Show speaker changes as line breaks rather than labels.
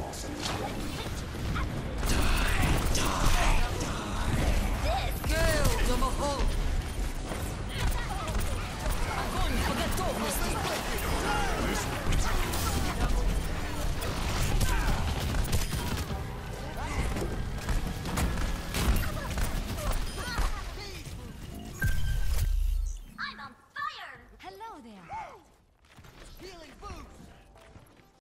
Die! Die! Die! This girl,
the Mahal!